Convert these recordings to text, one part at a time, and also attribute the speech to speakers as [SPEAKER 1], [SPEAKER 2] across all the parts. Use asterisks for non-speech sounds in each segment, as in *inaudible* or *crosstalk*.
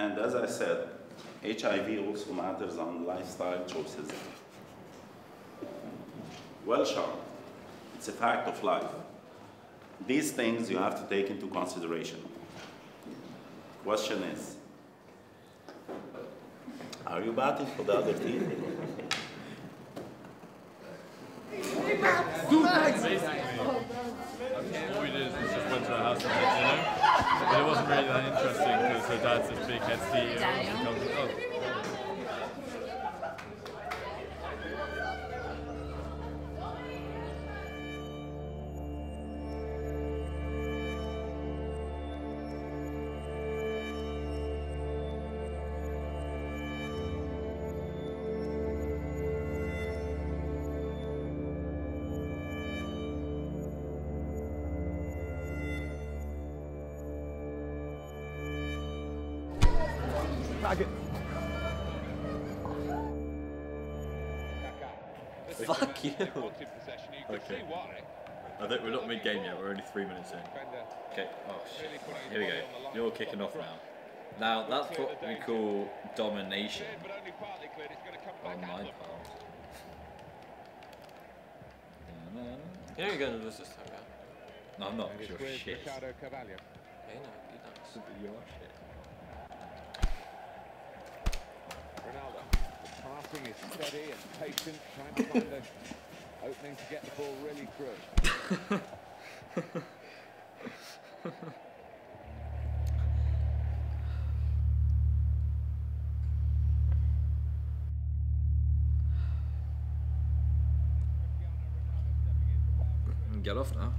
[SPEAKER 1] And as I said, HIV also matters on lifestyle choices. Well, Sean, it's a fact of life. These things you have to take into consideration. Question is, are you batting for the other team?
[SPEAKER 2] All we did is just went to her house and had dinner, but it wasn't really that interesting because her dad's this big
[SPEAKER 3] Fuck you.
[SPEAKER 2] Okay. I think we're not mid-game yet. We're only three minutes in.
[SPEAKER 4] Okay. Oh shit. Here we go. You're kicking off now. Now that's what we call domination on my part.
[SPEAKER 3] You know you're going to lose this time, yeah?
[SPEAKER 4] No, I'm not. 'cause You're shit.
[SPEAKER 3] Yeah, you know, you know.
[SPEAKER 4] You are shit.
[SPEAKER 5] Ronaldo. The passing is steady and patient, trying to find the *laughs* opening to get the ball really through.
[SPEAKER 4] Get off now.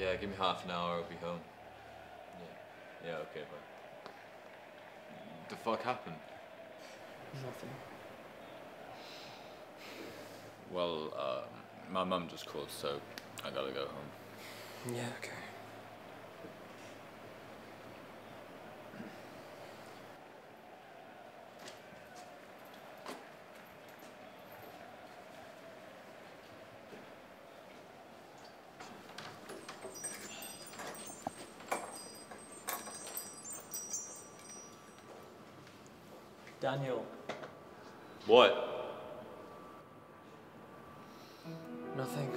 [SPEAKER 3] Yeah, give me half an hour, I'll be home. Yeah. Yeah, okay, bro. The fuck happened?
[SPEAKER 6] Nothing.
[SPEAKER 3] Well, uh, my mum just called, so I gotta go home.
[SPEAKER 6] Yeah, okay. Daniel.
[SPEAKER 1] What?
[SPEAKER 6] Nothing.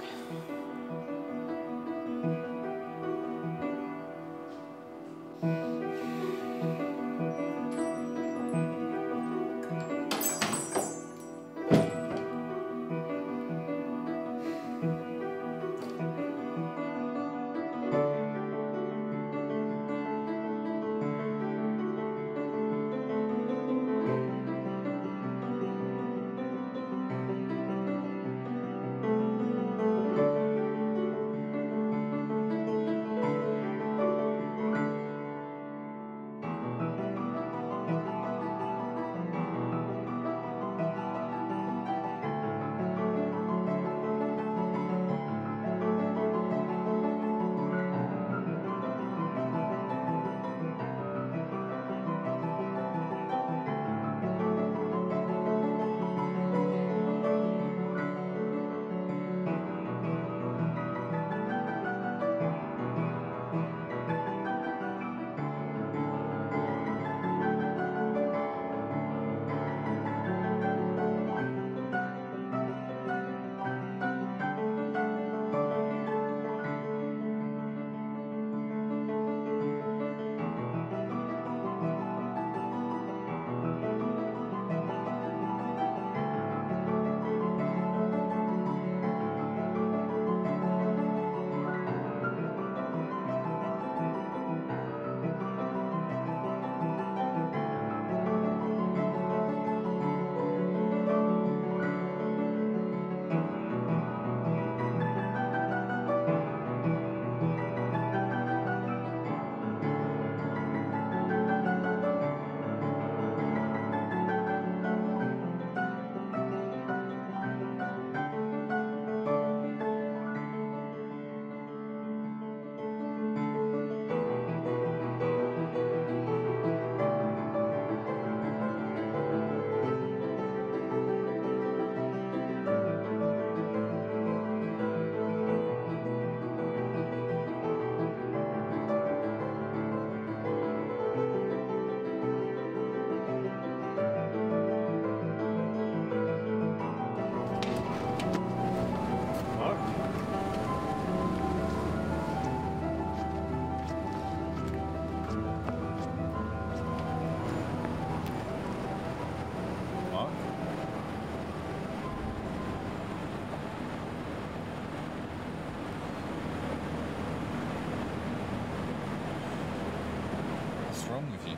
[SPEAKER 3] Wrong with you?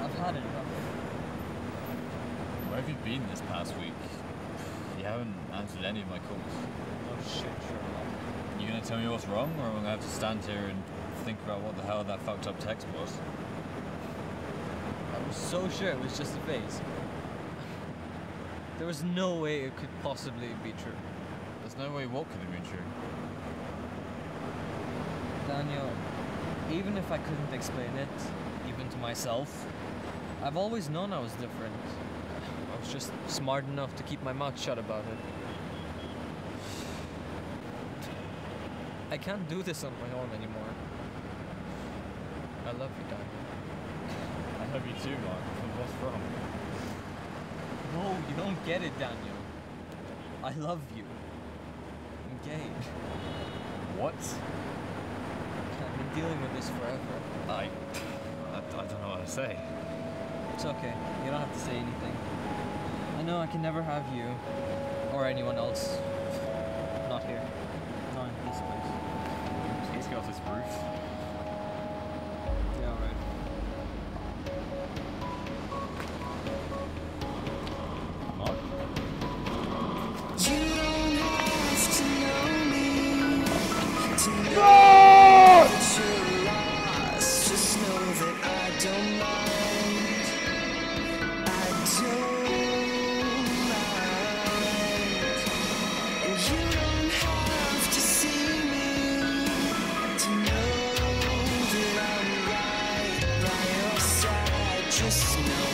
[SPEAKER 6] I've had enough.
[SPEAKER 3] Where have you been this past week? You haven't answered any of my calls.
[SPEAKER 6] Oh shit, Sherlock.
[SPEAKER 3] You gonna tell me what's wrong, or am I gonna have to stand here and think about what the hell that fucked up text was?
[SPEAKER 6] I was so sure it was just a phase. There was no way it could possibly be true.
[SPEAKER 3] There's no way what could have been true.
[SPEAKER 6] Daniel, even if I couldn't explain it, even to myself, I've always known I was different. I was just smart enough to keep my mouth shut about it. I can't do this on my own anymore. I love you, Daniel.
[SPEAKER 3] I love you too, Mark. But what's wrong?
[SPEAKER 6] No, you don't get it, Daniel. I love you. I'm gay.
[SPEAKER 3] What?
[SPEAKER 6] I've been dealing with this forever.
[SPEAKER 3] I, I, I don't know what to say.
[SPEAKER 6] It's okay. You don't have to say anything. I know I can never have you or anyone else.
[SPEAKER 7] just know.